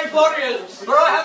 Harry Potter is, bro.